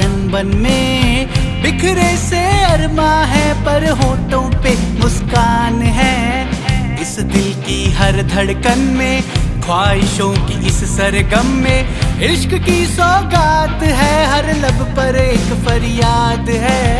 अनबन में बिखरे से अरमा है, पर होठों पे मुस्कान है। इस दिल की हर धड़कन में, ख्वाहिशों की इस सरगम में, इश्क की सौगात है, हर लब पर एक फरियाद है।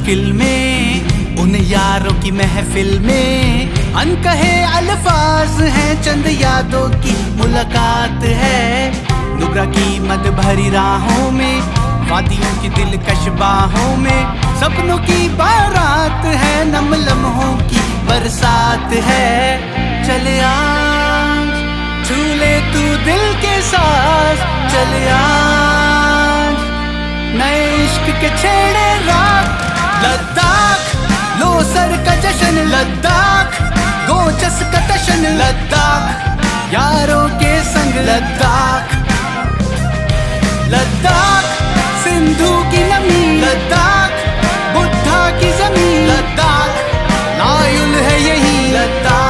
मुश्किल में, उन यारों की महफिल में। अनकहे अल्फाज हैं, चंद यादों की मुलाकात है। नुब्रा की मद भरी राहों में, वादियों की दिलकश बाहों में। सपनों की बारात है, नम लम्हों की बरसात है। चले आज झूले तू दिल के साथ चले आज, नए इश्क के छेड़े रात लद्दाख लो सर का जश्न लद्दाख, गोचस का टशन लद्दाख, यारों के संग लद्दाख। लद्दाख, सिंधु की नमी, लद्दाख, बुद्धा की ज़मीन, लद्दाख नायुल है यही लद्दाख।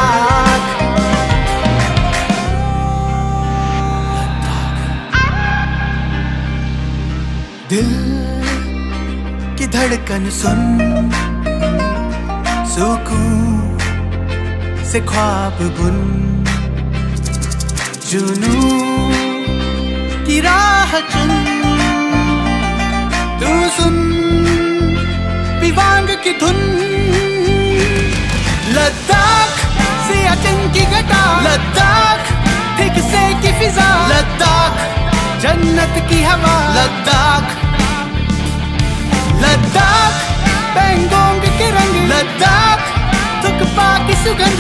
दिल धड़कन सुन, सुकून से ख्वाब बुन। जुनू की राह चुन, तू सुन पिवांग की धुन। लद्दाख सियाचिन की घटा। लद्दाख ठीक से की फिजा। लद्दाख जन्नत की हवा। Ladakh Ladakh, Bengong, ke Kerangi Ladakh, Tukpa ki sugandh